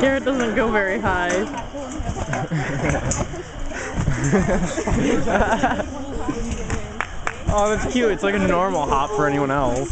Garrett doesn't go very high. oh, that's cute. It's like a normal hop for anyone else.